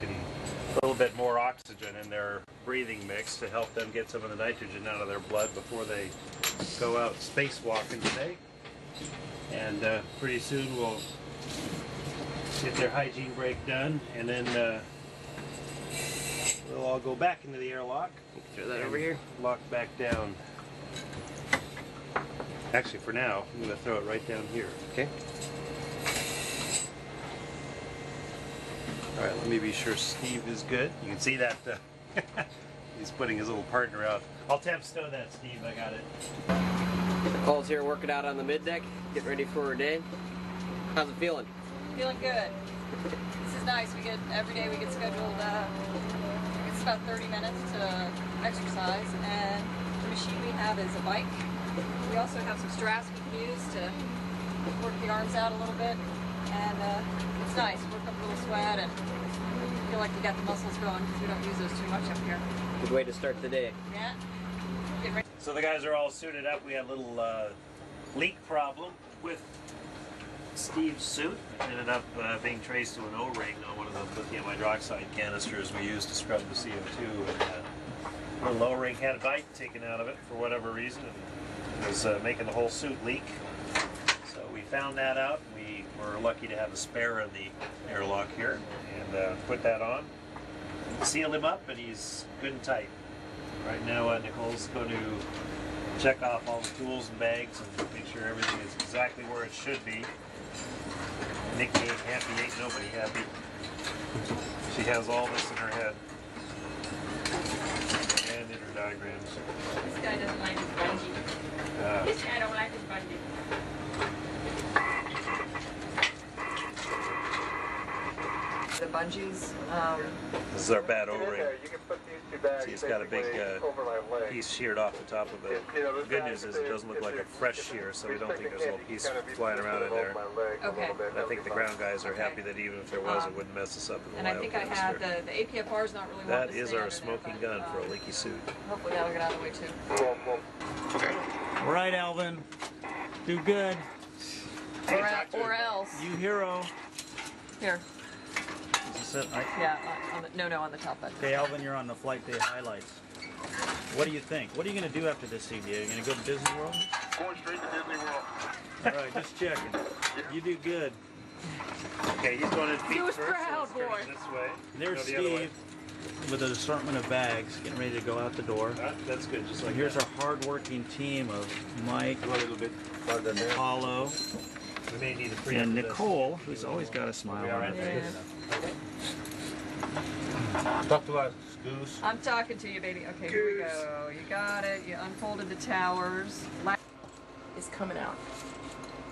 a little bit more oxygen in their breathing mix to help them get some of the nitrogen out of their blood before they go out spacewalking today. And uh, pretty soon we'll get their hygiene break done, and then uh, we'll all go back into the airlock. Throw that over here. Lock back down. Actually, for now, I'm going to throw it right down here. Okay. All right, let me be sure Steve is good. You can see that uh, he's putting his little partner out. I'll temp stow that, Steve. I got it. Nicole's here working out on the mid deck, getting ready for her day. How's it feeling? Feeling good. This is nice. We get every day we get scheduled. Uh, it's about 30 minutes to exercise, and the machine we have is a bike. We also have some straps we can use to work the arms out a little bit, and uh, it's nice. Work up a little sweat and feel like we got the muscles going because we don't use those too much up here. Good way to start the day. Yeah. So the guys are all suited up. We had a little uh, leak problem with Steve's suit. It ended up uh, being traced to an O-ring on one of the lithium hydroxide canisters we used to scrub the CO2. And, uh, the little O-ring had a bite taken out of it for whatever reason, and it was uh, making the whole suit leak. Found that out. We were lucky to have a spare in the airlock here, and uh, put that on. Sealed him up, and he's good and tight. Right now, uh, Nicole's going to check off all the tools and bags and make sure everything is exactly where it should be. Nikki ain't happy, ain't nobody happy. She has all this in her head. And in her diagrams. This guy doesn't like his bungee. Uh, This guy don't like his bungee. The bungees, um, this is our bad O-ring. You can put these two bags See, it's got a big uh, over my leg. piece sheared off the top of it. The good news is it doesn't look like a fresh if shear, so we don't think there's a little piece kind of be flying around in there. my leg a Okay. I think the ground guys are Okay. happy that even if there was, it Um, wouldn't mess us up in the and I think I canister. have the, the APFR is not really That wanting to is stay our under there, smoking but, gun for a um, leaky suit. Hopefully that'll get out of the way too. Well, well, All right, Alvin. Do good. Or, or else, You hero. here, Is this it? I- yeah, on- on the, no, no, on the top button. Okay, Alvin, you're on the flight day highlights. What do you think? What are you going to do after this EVA? Are you going to go to Disney World? going straight to Disney World. All right, just checking. You do good. Okay, he's going in feet He was first. proud, so boy. This way. There's the other way. Steve with an assortment of bags, getting ready to go out the door. Ah, that's good, just like And here's that. our hard-working team of Mike, Go a little bit farther there. Paolo, We may need a and end this. Nicole, who's always got a smile on her right? face. Talk to us, Goose. I'm talking to you, baby. Okay, here we go. You got it. You unfolded the towers. La- is coming out.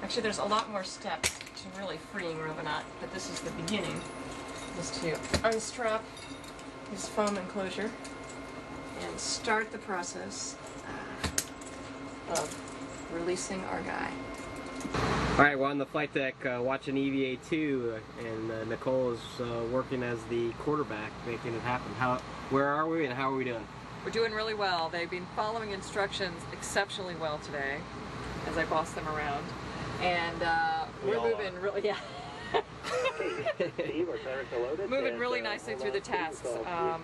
Actually, there's a lot more steps to really freeing Robonaut, but this is the beginning. Is to unstrap his foam enclosure and start the process uh, of releasing our guy. All right, we're on the flight deck uh, watching EVA 2, uh, and uh, Nicole is uh, working as the quarterback, making it happen. How, where are we, and how are we doing? We're doing really well. They've been following instructions exceptionally well today as I boss them around. And uh, We we're all moving really, yeah. Moving really nicely through the tasks. Um,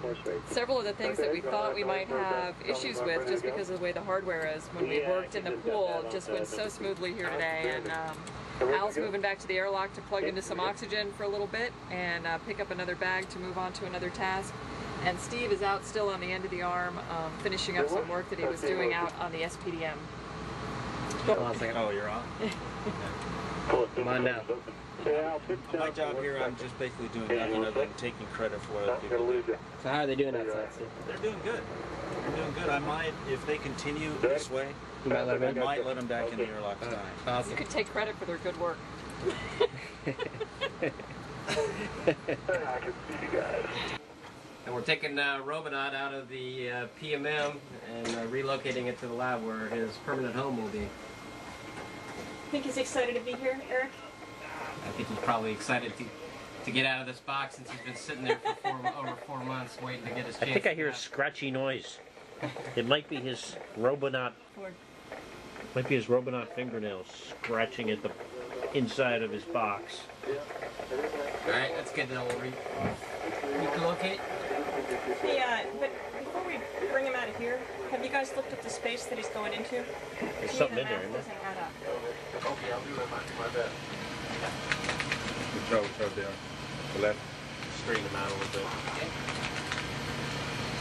several of the things that we thought we might have issues with just because of the way the hardware is when we worked in the pool just went so smoothly here today. And um, Al's moving back to the airlock to plug into some oxygen for a little bit and uh, pick up another bag to move on to another task. And Steve is out still on the end of the arm, um, finishing up some work that he was doing out on the SPDM. Hold on a second. Oh, you're on? Come on now. My job here, I'm just basically doing nothing other than taking credit for what other people do. So how are they doing outside, Steve? They're doing good. They're doing good. I might, if they continue this way, You might let I them in? might let them back in the airlock tonight. You Awesome. could take credit for their good work. And we're taking uh, Robonaut out of the uh, PMM and uh, relocating it to the lab where his permanent home will be. I think he's excited to be here, Eric. I think he's probably excited to to get out of this box since he's been sitting there for four, over four months waiting to get his I think I hear a scratchy noise. It might be his Robonaut. Ford. Might be his Robonaut fingernails scratching at the inside of his box. All right, let's get we'll re- You can locate. Hey, uh, but before we bring him out of here, have you guys looked at the space that he's going into? There's something the in there, math isn't there? doesn't add up. Okay, I'll do that, my, my bad. Which out, which out there? The left? Straighten him out a little bit.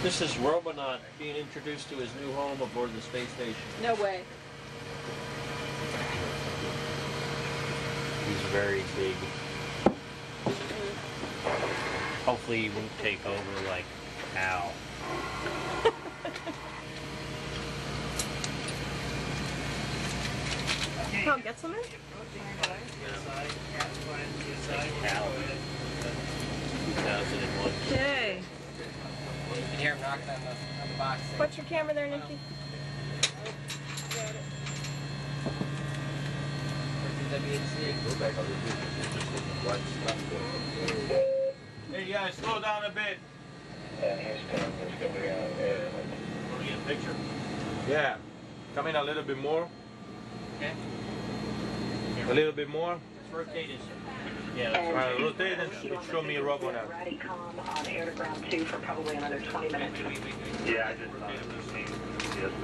This is Robonaut being introduced to his new home aboard the space station. No way. He's very big. Mm-hmm. Hopefully he won't take over like Al. Oh, get some in? Okay. You can hear him knocking on the, on the box. What's your camera there, Nikki? Hey guys, slow down a bit. Uh, Want to get a picture? Yeah. Come in a little bit more. Okay. A little bit more. Let's rotate his. Yeah, that's Alright, rotate and sh- show me Robonaut. Radicom on air to ground two for probably another 20 minutes. Yeah, I did not see it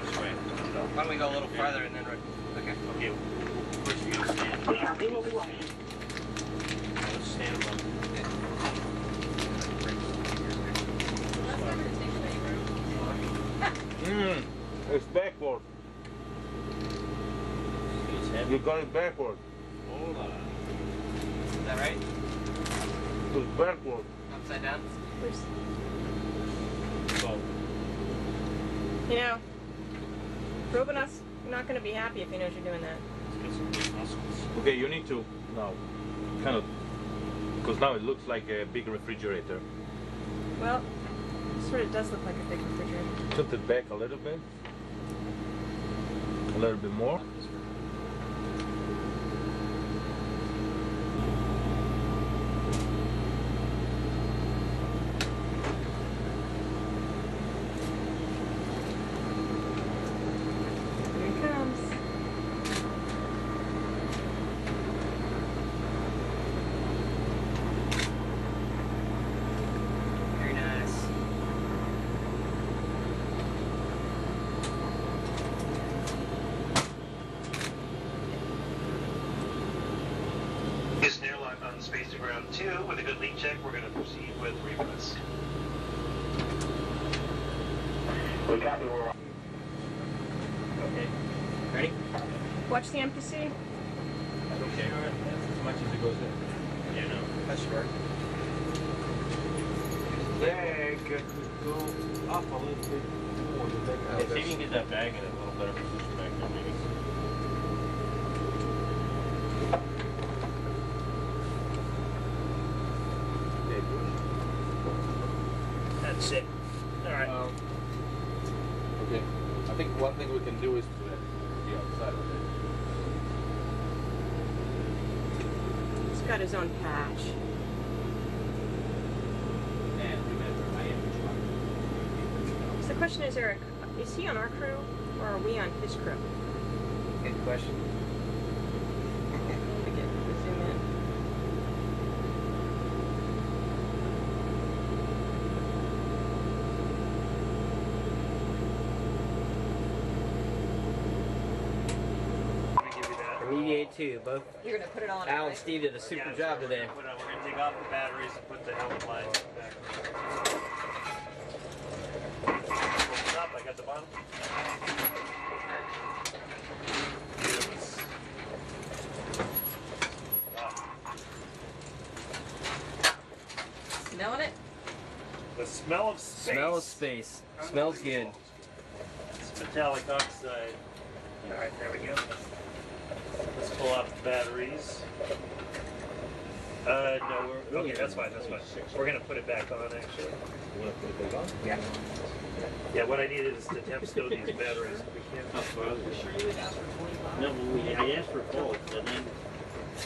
this way. Why don't we go a little farther and then... ro- Okay. Okay. We gotta stand. We copy, we'll be watching. Let's stand above. Mmm, it's backward. You got it backward. Hold on. Is that right? It's backward. Upside down? Oh, You know, Robonaut's not going to be happy if he knows you're doing that. let's get some big muscles. Okay, you need to now, kind of, because now it looks like a big refrigerator. Well, it sort of does look like a big refrigerator. Tilt it back a little bit. A little bit more. Here he comes. Very nice. Is an airlock on space to ground two. With a good leak check, we're going to proceed with repress. We copy, we're Okay. Ready? Watch the MPC. Okay. That's as much as it goes in. Yeah, no. That's short. Bag could go up a little bit more. The bag If he can get that bag in a little better position back there, maybe. That's it. All right. Um, okay. I think one thing we can do is to the outside of it. He's got his own patch. And remember, I am the So the question is, Eric, is he on our crew or are we on his crew? Good question. Me give you. From EVA 2, both You're gonna put it on. Al and right? Steve did a super Yeah, job we're today. gonna We're going to take off the batteries and put the helmet lines back. Open up, I got the bottom. Smelling it? The smell of space. Smell of space. Smells good. It's metallic oxide. All right, there we go. Let's pull out the batteries. Uh, no, we're okay. That's fine. That's fine. We're gonna put it back on actually. You want to put it back on? Yeah. Yeah. What I needed is to temp stow these batteries. We can't. No, but we, I asked for both, and then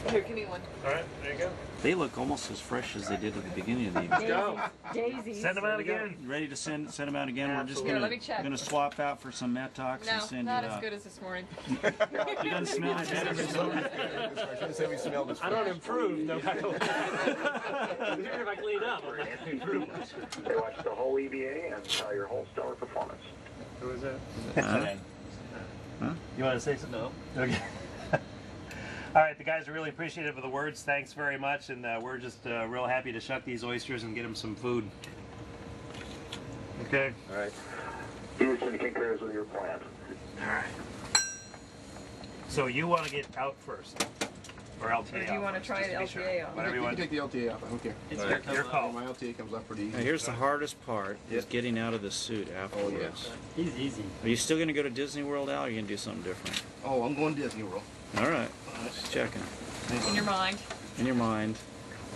Here, give me one. All right, there you go. They look almost as fresh as they did at the beginning of the evening. Go. Daisies. Send them out again. Ready to send send them out again? We're just Here, gonna let me check. gonna swap out for some METOX No, and send not you as out. good as this morning. It doesn't smell as bad as it I don't improve no matter what. Even if I clean up, I'm not gonna improve. They watch the whole EVA and uh, your whole stellar performance. Who was that? Huh? Huh? You want to say something? No. Okay. All right, the guys are really appreciative of the words. Thanks very much, and uh, we're just uh, real happy to shuck these oysters and get them some food. Okay. All right. Houston concurs with your plan. So you want to get out first, or LTA? Or do you want to try the be sure. LTA on? Whatever you want. take the LTA off. I don't care. It's your, your call. My LTA comes off pretty easy. Now, here's the hardest part: is getting out of the suit afterwards. He's easy. Are you still gonna go to Disney World, Al? Or are you gonna do something different? Oh, I'm going to Disney World. All right, just checking. In your mind. In your mind,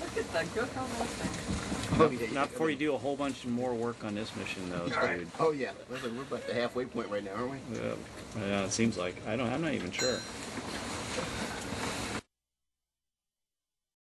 Look at that. Go come thing. Oh, yeah, not before you do a whole bunch more work on this mission, though, dude. Oh yeah, Listen, we're about the halfway point right now, aren't we? Yeah, yeah, it seems like I don't. I'm not even sure.